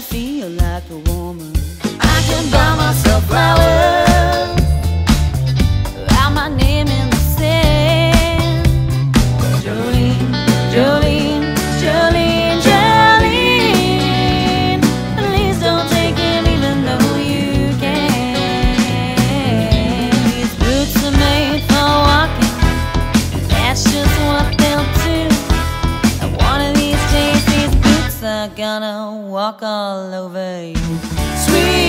I feel like a woman. I can buy myself flowers. gonna walk all over you. Sweet